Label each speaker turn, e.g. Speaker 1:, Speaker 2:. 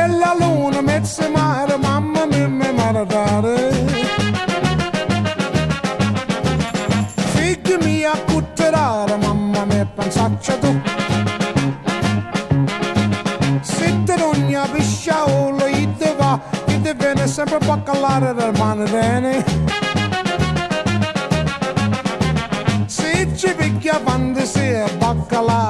Speaker 1: C'è luna, mezzo mare, mamma mia, mi maradare. Figli mia, cutterare, mamma mia, pensaccia tu. Sitte ogni pisciaolo, ide va, ide viene sempre a baccalare del mano bene. Se ci picchia fantasia, baccalare, figli mia,